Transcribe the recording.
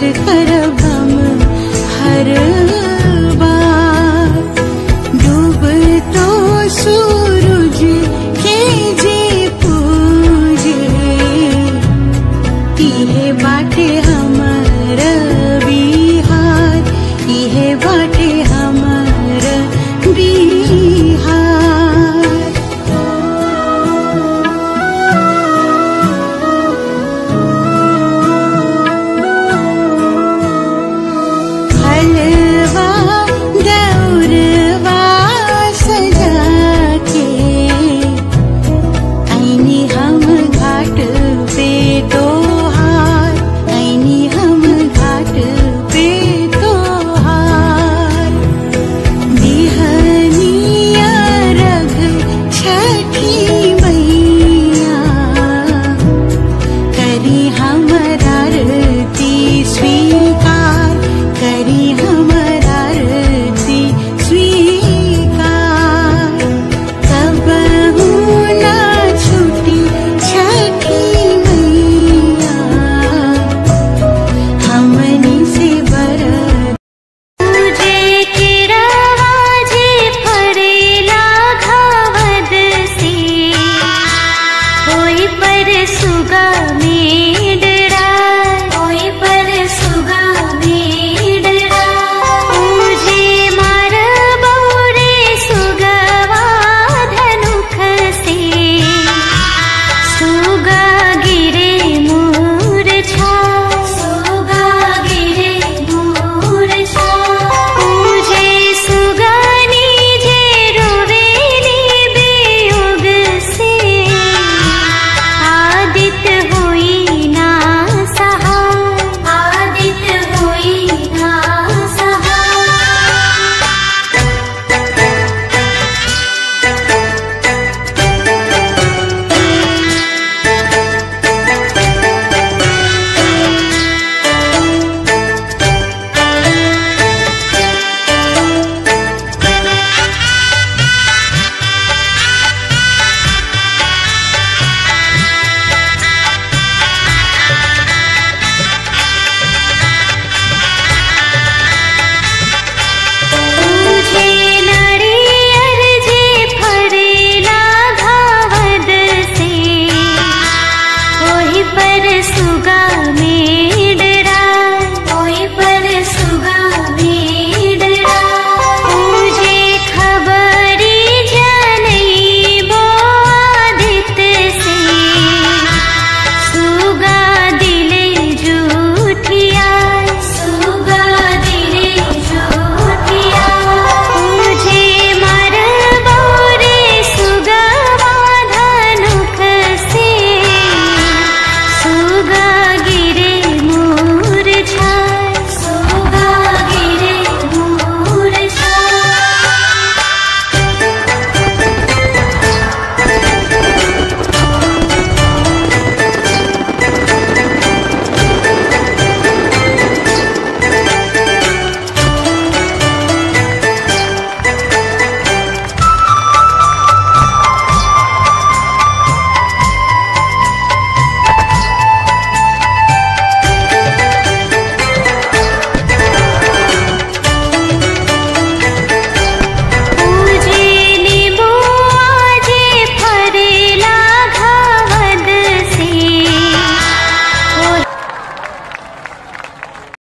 कर